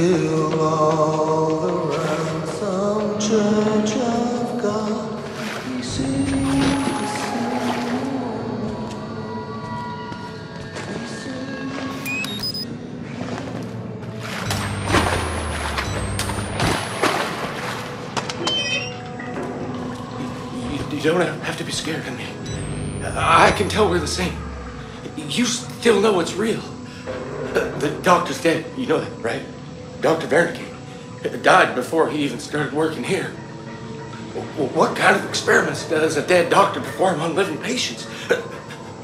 All the ransom, Church of God. Receive, You, you don't have to be scared of me. I can tell we're the same. You still know it's real. The doctor's dead. You know that, right? Dr. Wernicke died before he even started working here. What kind of experiments does a dead doctor perform on living patients?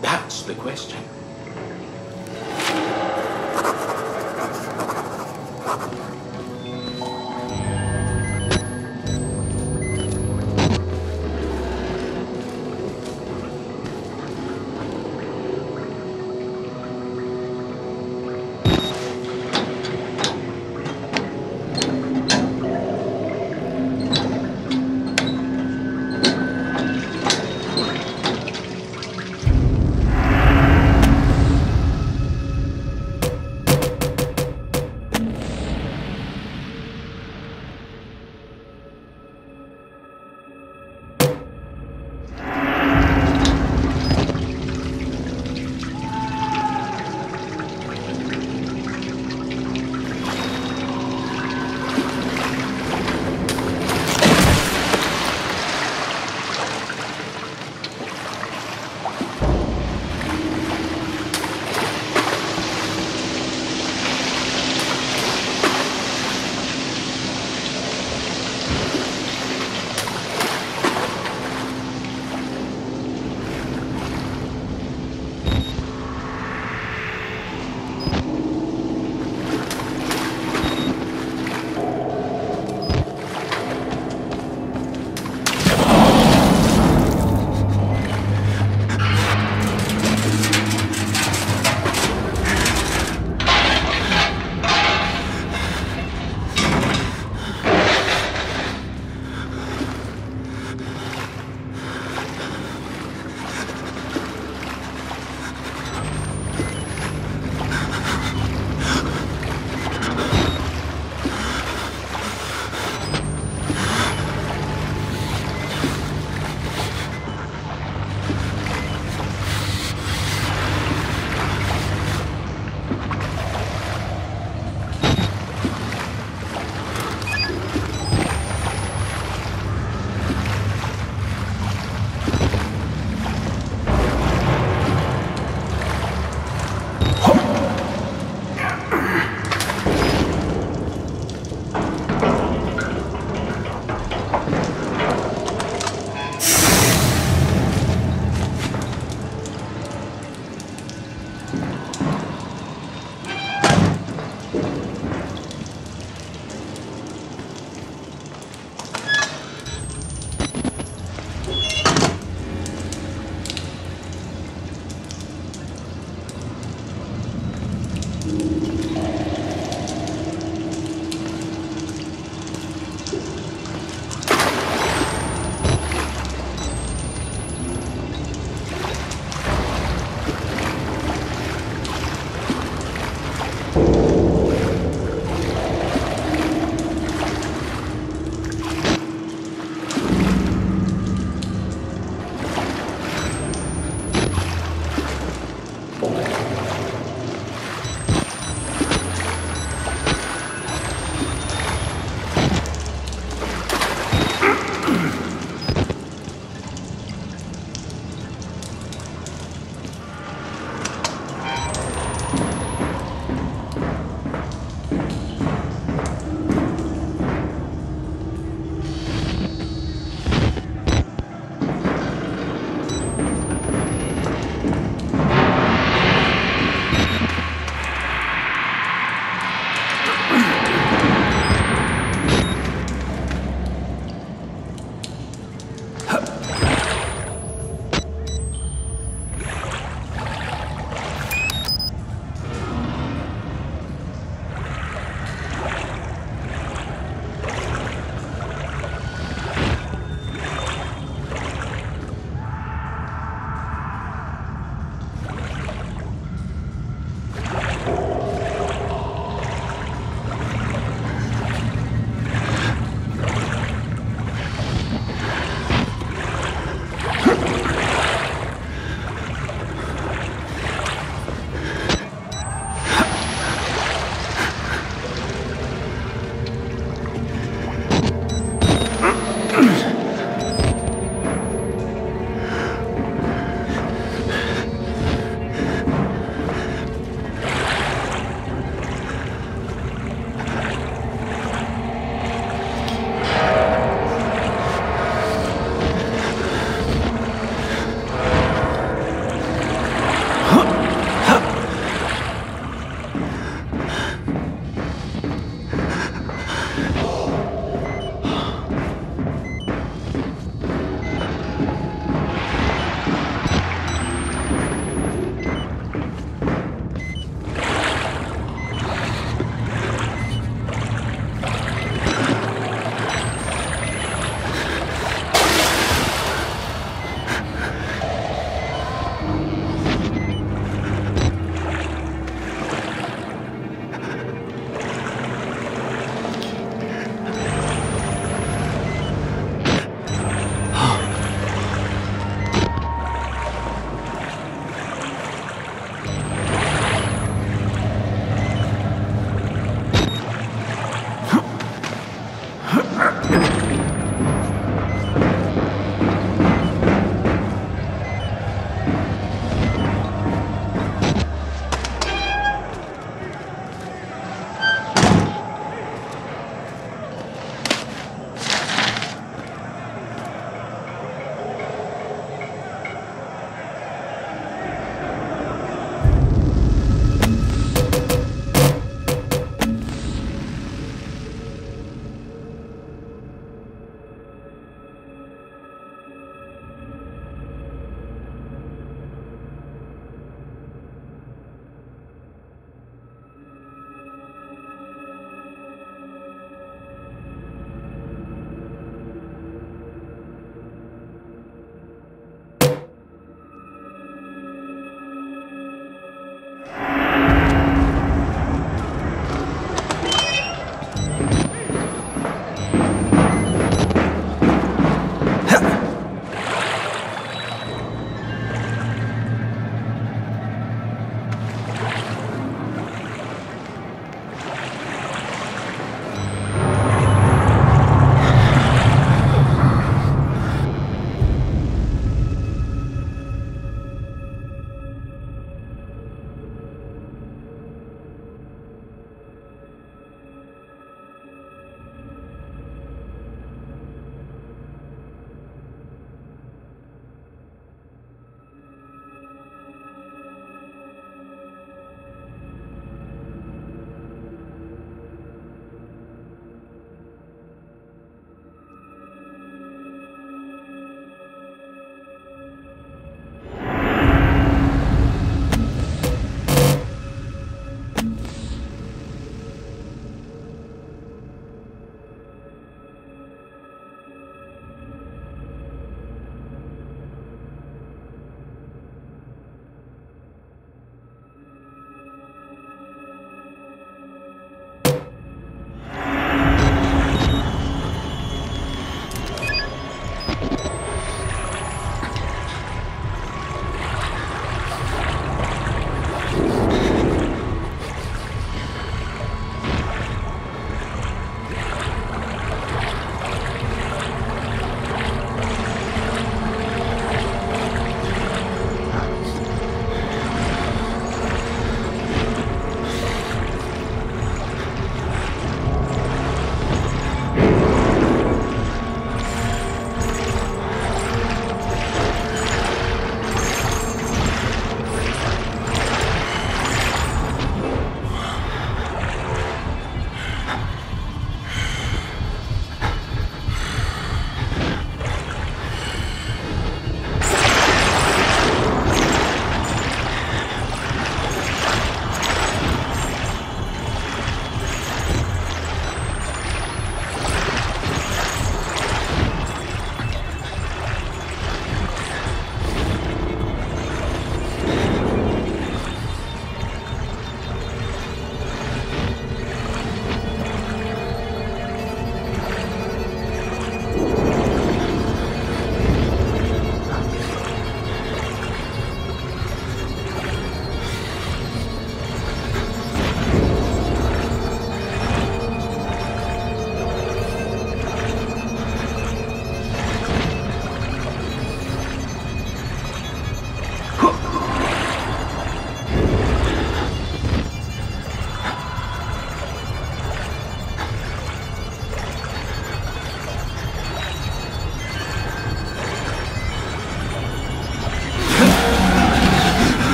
That's the question.